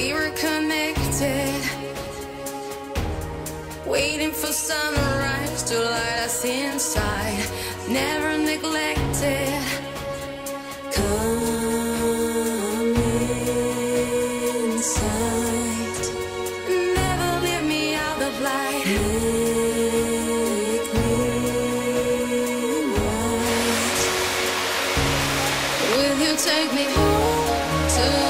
We were connected, waiting for sunrise to light us inside. Never neglected. Come inside. Never leave me out of light. Make me right. Will you take me home to?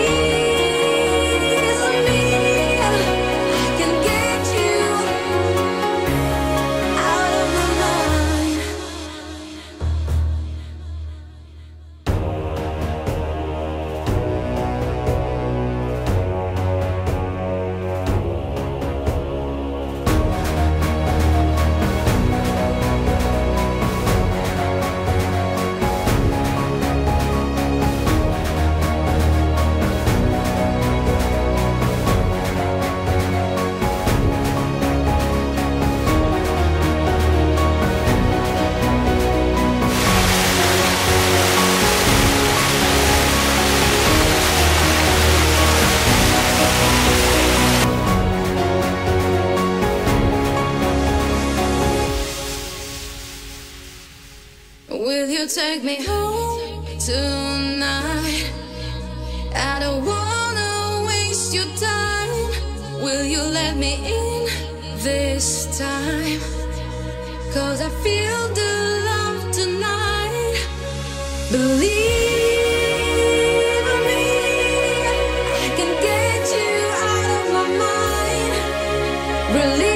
you take me home tonight? I don't wanna waste your time. Will you let me in this time? Cause I feel the love tonight. Believe. Release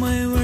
my way.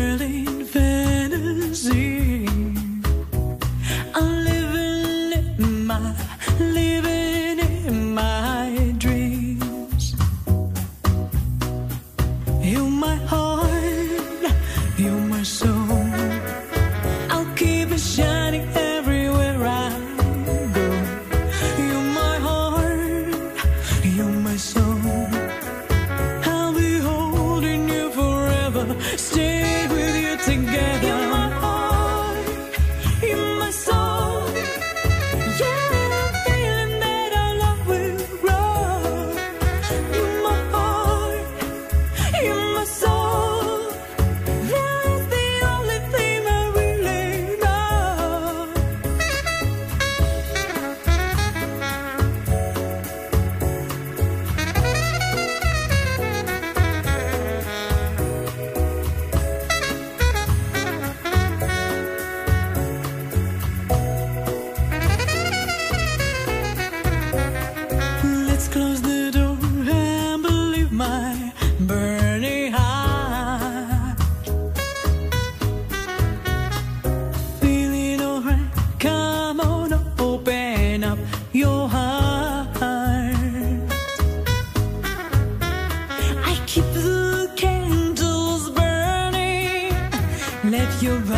Let your